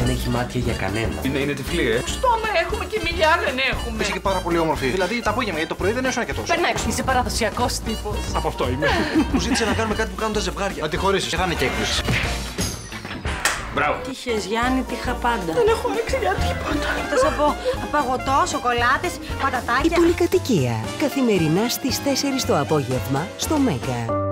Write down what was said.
δεν έχει μάτια για κανένα. Είναι, είναι τυφλή, ε. Στόμα έχουμε και μιλιά δεν έχουμε. Είσαι και πάρα πολύ όμορφη. Δηλαδή τα απόγευμα, γιατί το πρωί δεν έσαι και τόσο. Περνά έξω. Είσαι παραδοσιακός τύπος. Από αυτό είμαι. Μου ζήτησε να κάνουμε κάτι που κάνουν τα ζευγάρια. Να τη χωρίσεις, θα είναι και έκπληξη. Μπράβο. Τι είχε, Γιάννη, τι είχα πάντα. Δεν έχω ρίξει για τίποτα. Θα σου πω, παγωτό, πατατάκια. Η πολυκατοικία. Καθημερινά στις 4 το απόγευμα στο Μέγκα.